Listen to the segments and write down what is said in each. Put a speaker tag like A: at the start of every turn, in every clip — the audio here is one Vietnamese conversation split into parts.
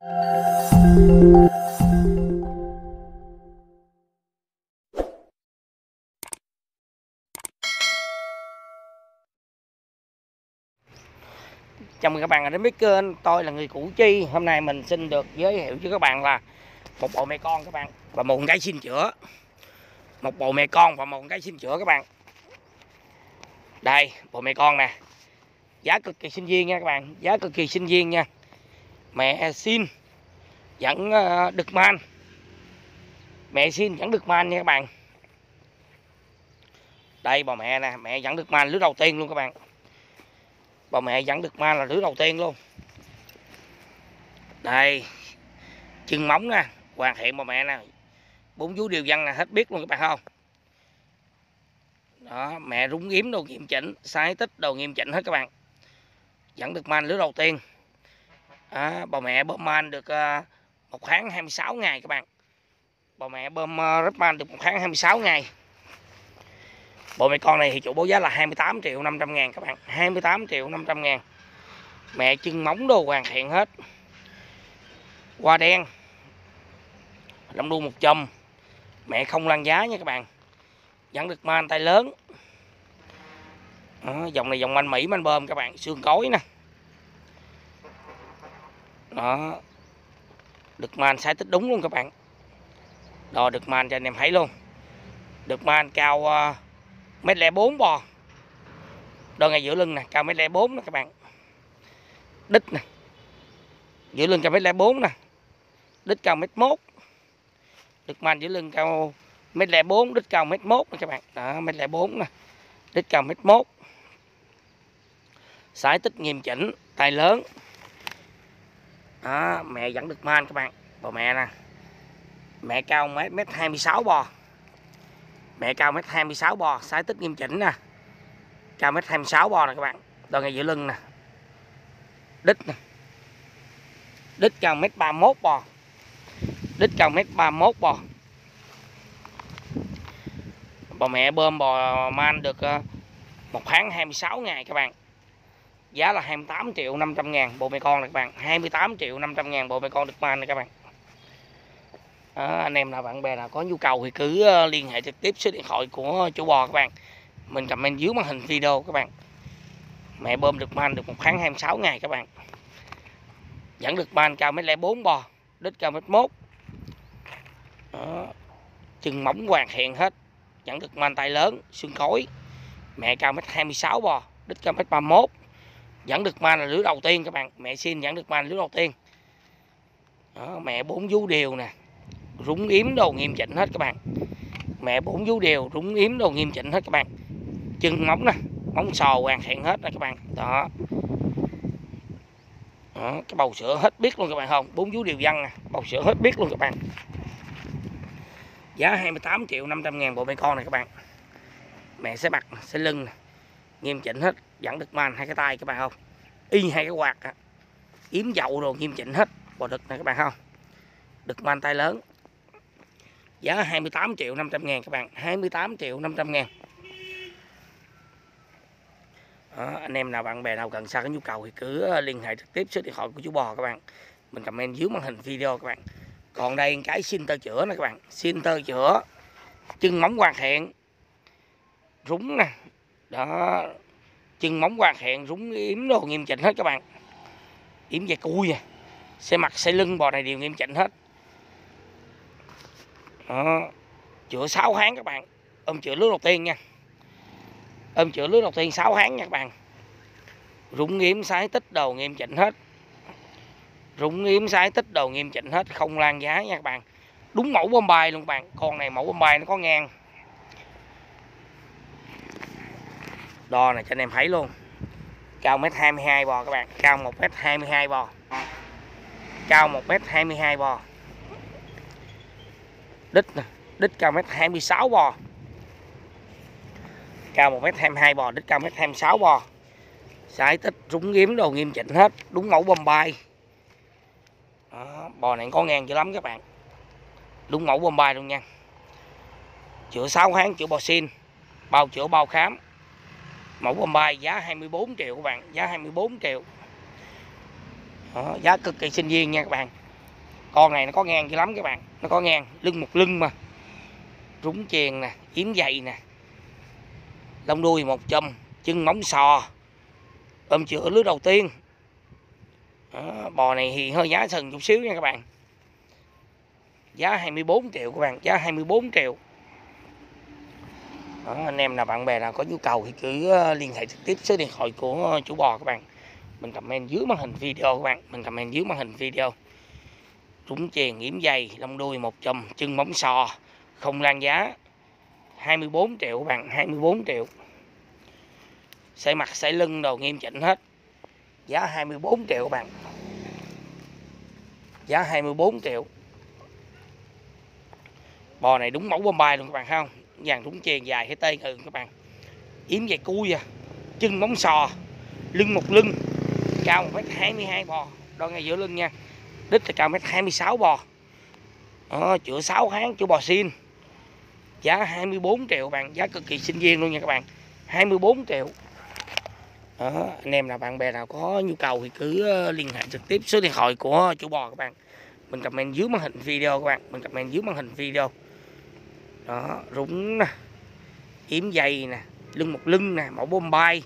A: Chào mừng các bạn đến với kênh Tôi là người Củ Chi. Hôm nay mình xin được giới thiệu với các bạn là Một bộ mẹ con các bạn, Và một con gái xin chữa. Một bộ mẹ con và một con gái xin chữa các bạn. Đây, bộ mẹ con nè. Giá cực kỳ sinh viên nha các bạn, Giá cực kỳ sinh viên nha. Mẹ xin Dẫn ờ, đực man. Mẹ xin dẫn đực man nha các bạn. Đây, bà mẹ nè, Mẹ dẫn đực man lứa đầu tiên luôn các bạn. Bà mẹ dẫn đực man là lứa đầu tiên luôn. Đây, chân móng nè, hoàn thiện bà mẹ nè. Bốn vú điều văn là hết biết luôn các bạn không? Đó, mẹ rúng yếm đồ nghiêm chỉnh sái tích đồ nghiêm chỉnh hết các bạn. Dẫn được man lứa đầu tiên à, bà mẹ bơm man được à, một tháng 26 ngày các bạn. Bà mẹ bơm ờ, uh, rất man được một tháng 26 ngày. Bộ mẹ con này thì chủ báo giá là 28 triệu 500 ngàn các bạn 28 triệu 500 ngàn. Mẹ chân móng đồ hoàn thiện hết. Hoa đen lông đu một chùm. Mẹ không lan giá nha các bạn vẫn được man tay lớn. À, dòng này dòng anh Mỹ man bơm các bạn xương cối nè đó. Được man sai tích đúng luôn các bạn. Đo được man cho anh em thấy luôn. Được man cao ờ, mét lẻ bốn bò. Đo ngay giữa lưng nè, cao mét lẻ bốn nè các bạn. Đít nè. Giữa lưng cao mét lẻ bốn nè. Đít cao mét mốt. Được man giữa lưng cao mét lẻ bốn, đít cao mét mốt nè các bạn. Đó, mét lẻ bốn nè. Đít cao mét mốt. Sải tích nghiêm chỉnh, tay lớn đó, mẹ dẫn được man các bạn. Bò mẹ nè. Mẹ cao mét mét hai mươi sáu bò. Mẹ cao mét 26 bò sái tích nghiêm chỉnh nè. Cao mét 26 bò nè các bạn. Đòn ngay giữa lưng nè. Đít nè. Đít cao mét 31 bò. Đít cao mét 31 bò. Bò mẹ bơm bò man được ờ, một tháng 26 ngày các bạn giá là 28 triệu 500 ngàn bộ mẹ con này các bạn 28 triệu 500 ngàn bộ mẹ con được man này các bạn. Đó, anh em nào bạn bè nào có nhu cầu thì cứ ờ, liên hệ trực tiếp số điện thoại của chủ bò các bạn. Mình comment dưới màn hình video các bạn. Mẹ bơm được man được một tháng 26 ngày các bạn. Dẫn được man cao mét lẻ bốn bò đít cao mét mốt. Đó. chân móng hoàn thiện hết. Dẫn được man tay lớn xương khối mẹ cao mét 26 bò đít cao mét 31 dẫn được ma là lứa đầu tiên các bạn. Mẹ xin dẫn được man lứa đầu tiên. Đó, mẹ bốn vú đều nè. Rúng yếm đồ nghiêm chỉnh hết các bạn. Mẹ bốn vú đều rúng yếm đồ nghiêm chỉnh hết các bạn. Chân móng nè móng sò hoàn thiện hết nè các bạn. Đó. đó cái bầu sữa hết biết luôn các bạn không? Bốn vú đều văn nè bầu sữa hết biết luôn các bạn. Giá 28 triệu 500 ngàn bộ mẹ con này các bạn. Mẹ sẽ mặt sẽ lưng nè. nghiêm chỉnh hết dẫn được man hai cái tay các bạn không? Y hai cái quạt yếm dậu đồ nghiêm chỉnh hết bò đực này các bạn không? Đực man tay lớn. Giá 28 triệu 500 ngàn các bạn. 28 triệu 500 ngàn. Đó, anh em nào bạn bè nào cần sao cái nhu cầu thì cứ ờ, liên hệ trực tiếp số điện thoại của chú bò các bạn. Mình comment dưới màn hình video các bạn. Còn đây cái xin tơ chữa nè các bạn. Xin tơ chữa. Chân móng hoàn thiện rúng nè. Đó chân móng hoàn thiện rúng yếm đồ nghiêm chỉnh hết các bạn. Yếm về cui à. Xe mặt, xe lưng, bò này đều nghiêm chỉnh hết. Đó. chữa 6 tháng các bạn. Ôm chữa lứa đầu tiên nha. Ôm chữa lứa đầu tiên 6 tháng nha các bạn. Rúng yếm, sái tích đầu nghiêm chỉnh hết. Rúng yếm, sái tích đầu nghiêm chỉnh hết. Không lan giá nha các bạn. Đúng mẫu bom bài luôn các bạn. Con này mẫu bom bài nó có ngang. Đo này cho anh em thấy luôn. Cao mét 22 bò các bạn. Cao 1 mét 22 bò. Cao 1 mét 22 bò. Đít đít cao mét 26 bò. Cao 1 mét 22 bò đít cao mét 26 bò. Sải tích rúng kiếm đồ nghiêm chỉnh hết. Đúng mẫu bom bay. Đó, bò này có ngang dữ lắm các bạn. Đúng mẫu bom bay luôn nha. Chữa 6 tháng chữa bò xin. Bao chữa bao khám mẫu bom bay giá 24 triệu các bạn giá 24 triệu. Đó, giá cực kỳ sinh viên nha các bạn. Con này nó có ngang dữ lắm các bạn nó có ngang lưng một lưng mà. Rúng chèn nè yếm dày nè. Lông đuôi một châm chân móng sò. Ôm chữa lứa đầu tiên. Đó, bò này thì hơi giá sừng chút xíu nha các bạn. Giá 24 triệu các bạn giá 24 triệu đó, anh em là bạn bè nào có nhu cầu thì cứ ờ, liên hệ trực tiếp số điện thoại của ờ, chủ bò các bạn. Mình comment dưới màn hình video các bạn mình comment dưới màn hình video. Trúng chèn yểm dày lông đuôi một chùm chân móng sò không lan giá. 24 triệu các bạn 24 triệu. Xây mặt xây lưng đồ nghiêm chỉnh hết. Giá 24 triệu các bạn. Giá 24 triệu. Bò này đúng mẫu Bombay luôn các bạn thấy không? Dàn đúng chèn dài cái tê ừ các bạn. Yếm dài cui à chân móng sò lưng một lưng cao 1m22 bò đo ngay giữa lưng nha. Đích là cao 1m26 bò. Đó, chữa 6 tháng chữa bò xin giá 24 triệu bạn giá cực kỳ sinh viên luôn nha các bạn. 24 triệu. Đó, anh em nào bạn bè nào có nhu cầu thì cứ ờ, liên hệ trực tiếp số điện thoại của chủ bò các bạn. Mình comment dưới màn hình video các bạn mình comment dưới màn hình video đó rúng nè yếm dày nè lưng một lưng nè mẫu bombay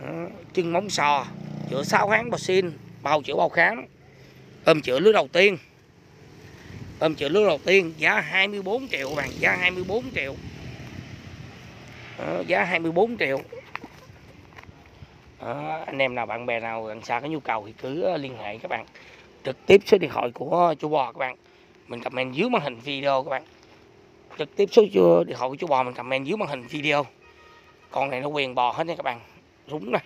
A: đó, chân móng sò chữa sáu kháng bò xin bao chữa bao kháng, ôm chữa lứa đầu tiên. Ôm chữa lứa đầu tiên giá 24 triệu bạn giá 24 triệu. Đó, giá 24 triệu. Đó, anh em nào bạn bè nào gần xa có nhu cầu thì cứ ờ, liên hệ các bạn. Trực tiếp số điện thoại của chú bò các bạn. Mình comment dưới màn hình video các bạn trực tiếp số điện thoại của chú bò mình comment dưới màn hình video. Con này nó quyền bò hết nha các bạn. Rúng nè.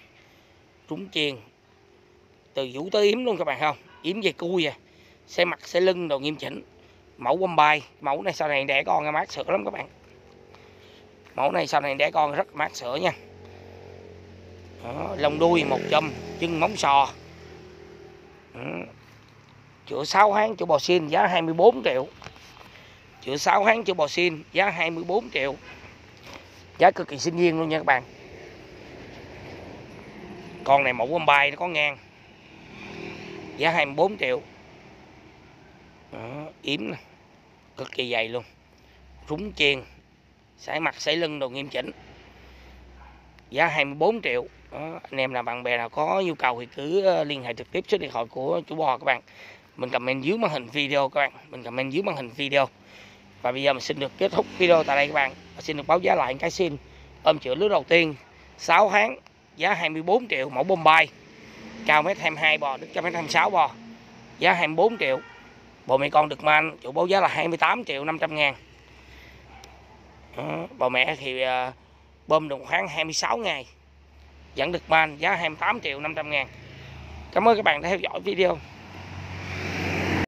A: Rúng chiên. Từ vũ tới yếm luôn các bạn không? Yếm về cui à. Xe mặt xe lưng đồ nghiêm chỉnh. Mẫu bombay. Mẫu này sau này đẻ con mát sữa lắm các bạn. Mẫu này sau này đẻ con rất mát sữa nha. Đó, lông đuôi một châm chân móng sò. Chữa 6 tháng chữa bò xin giá 24 triệu chữa 6 tháng chữa bò xin giá 24 triệu. Giá cực kỳ sinh viên luôn nha các bạn. Con này mẫu bombay nó có ngang. Giá 24 triệu. Đó, yếm nè. Cực kỳ dày luôn. Rúng chiên sải mặt sải lưng đồ nghiêm chỉnh. Giá 24 triệu. Đó, anh em nào bạn bè nào có nhu cầu thì cứ ờ, liên hệ trực tiếp số điện thoại của chủ bò các bạn. Mình comment dưới màn hình video các bạn. Mình comment dưới màn hình video và bây giờ mình xin được kết thúc video tại đây các bạn. Và xin được báo giá lại cái xin. Ôm chữa lứa đầu tiên. 6 tháng giá 24 triệu mẫu Bombay. Cao mét 22 bò đức cho mét 26 bò. Giá 24 triệu. Bộ mẹ con được man chủ báo giá là 28 triệu 500 ngàn. Đó, bò mẹ thì à, bơm được khoảng 26 ngày. Dẫn được man giá 28 triệu 500 ngàn. Cảm ơn các bạn đã theo dõi video.